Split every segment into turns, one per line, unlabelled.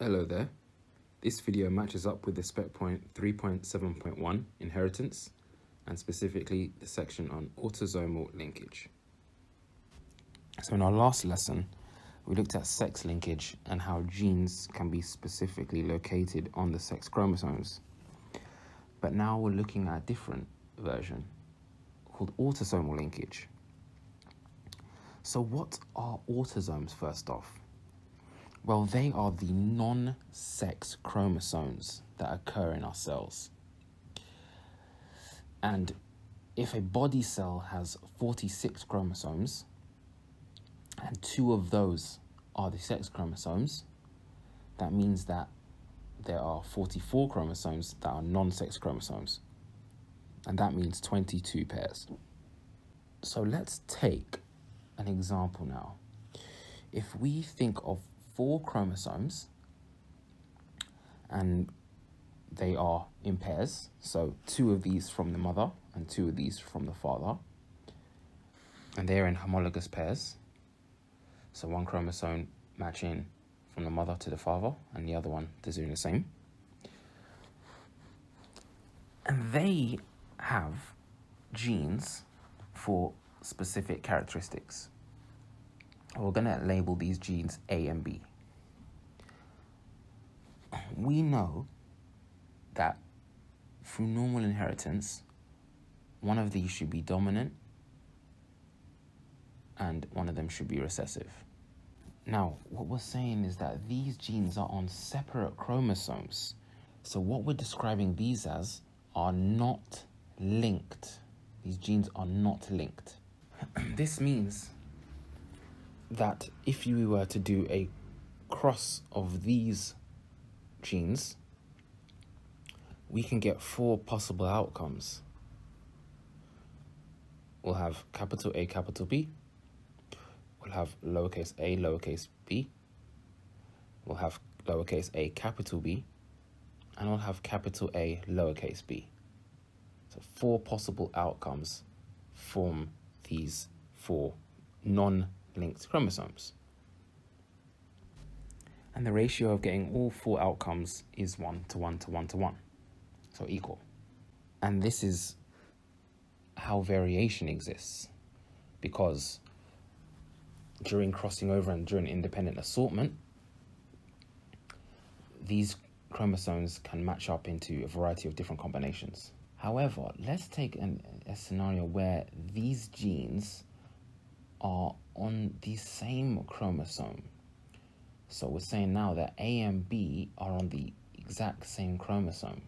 Hello there. This video matches up with the spec point 3.7.1 inheritance and specifically the section on autosomal linkage. So in our last lesson, we looked at sex linkage and how genes can be specifically located on the sex chromosomes. But now we're looking at a different version called autosomal linkage. So what are autosomes first off? Well, they are the non sex chromosomes that occur in our cells. And if a body cell has 46 chromosomes, and two of those are the sex chromosomes, that means that there are 44 chromosomes that are non sex chromosomes. And that means 22 pairs. So let's take an example now. If we think of four chromosomes and they are in pairs. So two of these from the mother and two of these from the father. And they're in homologous pairs. So one chromosome matching from the mother to the father and the other one doing the same. And they have genes for specific characteristics. We're going to label these genes A and B. We know that through normal inheritance, one of these should be dominant and one of them should be recessive. Now, what we're saying is that these genes are on separate chromosomes. So, what we're describing these as are not linked. These genes are not linked. this means that if you were to do a cross of these genes, we can get four possible outcomes. We'll have capital A, capital B. We'll have lowercase a, lowercase b. We'll have lowercase a, capital B. And we'll have capital A, lowercase b. So four possible outcomes from these four non linked chromosomes. And the ratio of getting all four outcomes is 1 to 1 to 1 to 1, so equal. And this is how variation exists, because during crossing over and during independent assortment, these chromosomes can match up into a variety of different combinations. However, let's take an, a scenario where these genes are on the same chromosome. So we're saying now that A and B are on the exact same chromosome.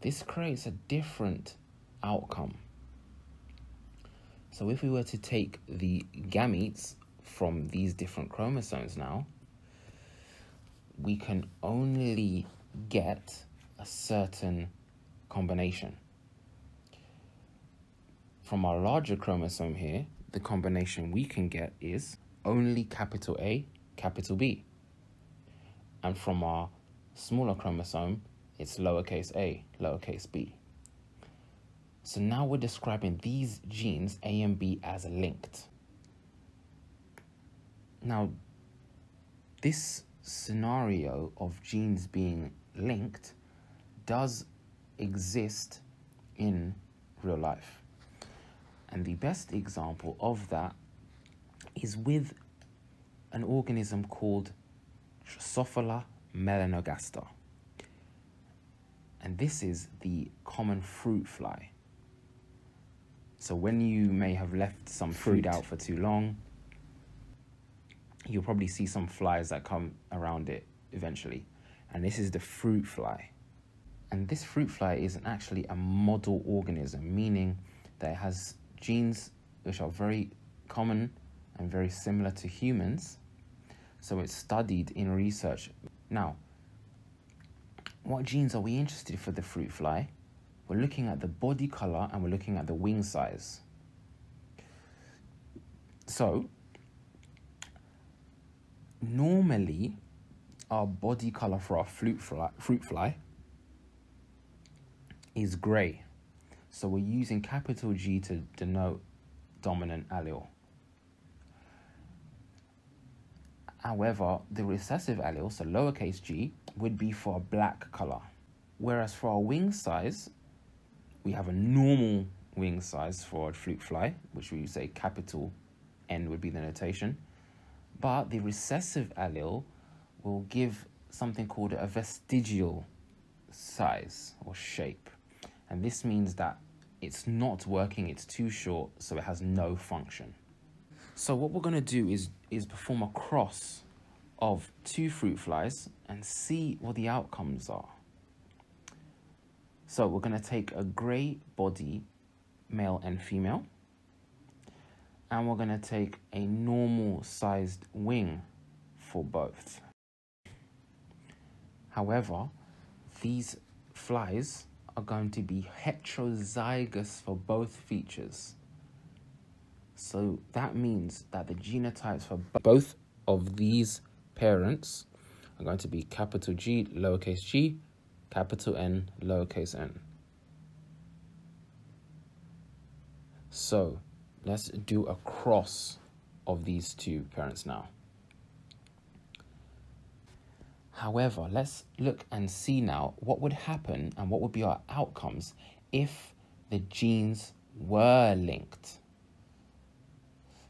This creates a different outcome. So if we were to take the gametes from these different chromosomes now, we can only get a certain combination. From our larger chromosome here, the combination we can get is only capital A, capital B. And from our smaller chromosome, it's lowercase a, lowercase b. So now we're describing these genes, A and B, as linked. Now, this scenario of genes being linked does exist in real life. And the best example of that is with an organism called Drosophila melanogaster. And this is the common fruit fly. So when you may have left some fruit, fruit out for too long, you'll probably see some flies that come around it eventually. And this is the fruit fly. And this fruit fly is actually a model organism, meaning that it has genes which are very common and very similar to humans. So it's studied in research. Now, what genes are we interested for the fruit fly? We're looking at the body color and we're looking at the wing size. So, normally, our body color for our fruit fly, fruit fly is gray. So we're using capital G to denote dominant allele. However, the recessive allele, so lowercase g, would be for a black color. Whereas for our wing size, we have a normal wing size for a fruit fly, which we say capital N would be the notation. But the recessive allele will give something called a vestigial size or shape. And this means that it's not working, it's too short, so it has no function. So what we're going to do is, is perform a cross of two fruit flies and see what the outcomes are. So we're going to take a grey body, male and female, and we're going to take a normal sized wing for both. However, these flies are going to be heterozygous for both features. So that means that the genotypes for both of these parents are going to be capital G, lowercase g, capital N, lowercase n. So let's do a cross of these two parents now. However, let's look and see now what would happen and what would be our outcomes if the genes were linked.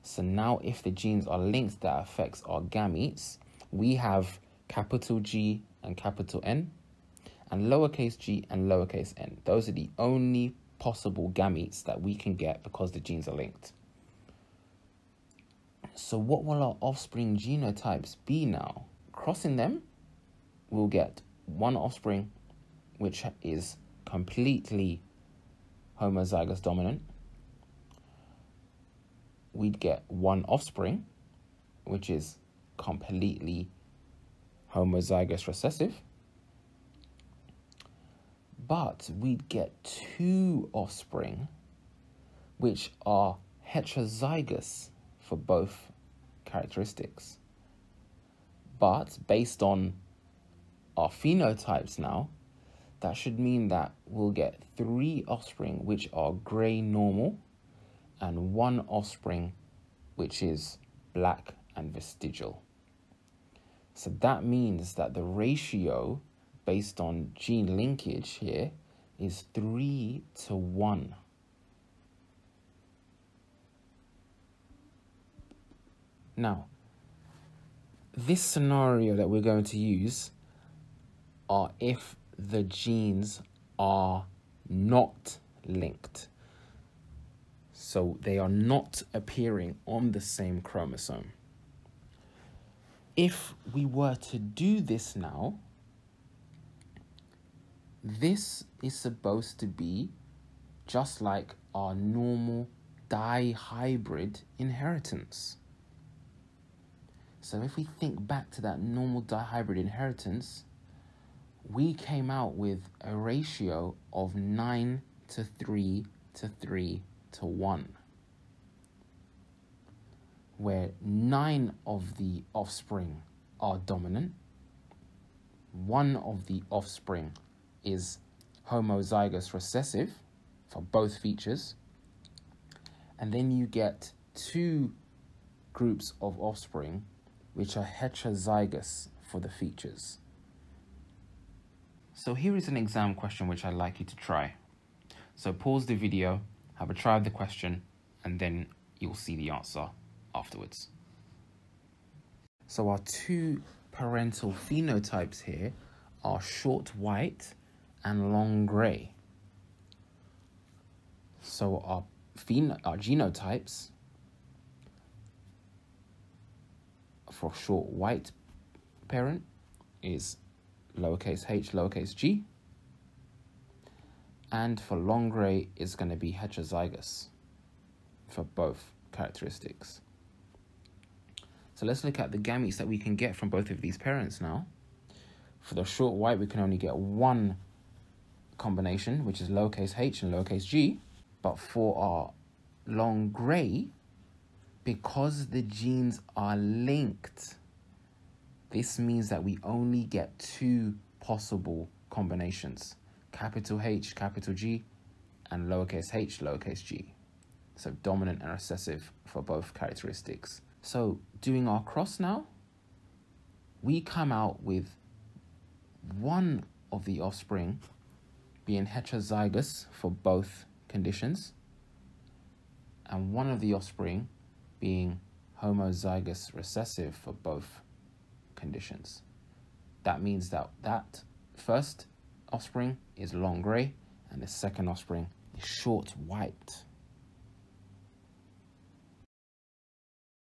So now if the genes are linked that affects our gametes, we have capital G and capital N and lowercase g and lowercase n. Those are the only possible gametes that we can get because the genes are linked. So what will our offspring genotypes be now? Crossing them, we'll get one offspring which is completely homozygous dominant. We'd get one offspring which is completely homozygous recessive. But we'd get two offspring which are heterozygous for both characteristics. But based on our phenotypes now, that should mean that we'll get three offspring which are grey normal and one offspring which is black and vestigial. So that means that the ratio based on gene linkage here is 3 to 1. Now, this scenario that we're going to use are if the genes are not linked. So they are not appearing on the same chromosome. If we were to do this now, this is supposed to be just like our normal dihybrid inheritance. So if we think back to that normal dihybrid inheritance, we came out with a ratio of 9 to 3 to 3 to 1, where 9 of the offspring are dominant, one of the offspring is homozygous recessive for both features, and then you get two groups of offspring which are heterozygous for the features. So here is an exam question which I'd like you to try. So pause the video, have a try of the question, and then you'll see the answer afterwards. So our two parental phenotypes here are short white and long grey. So our, our genotypes for short white parent is lowercase h, lowercase g. And for long grey is going to be heterozygous for both characteristics. So let's look at the gametes that we can get from both of these parents now. For the short white, we can only get one combination, which is lowercase h and lowercase g. But for our long grey, because the genes are linked, this means that we only get two possible combinations, capital H, capital G, and lowercase h, lowercase g. So dominant and recessive for both characteristics. So doing our cross now, we come out with one of the offspring being heterozygous for both conditions, and one of the offspring being homozygous recessive for both conditions. That means that that first offspring is long grey and the second offspring is short white.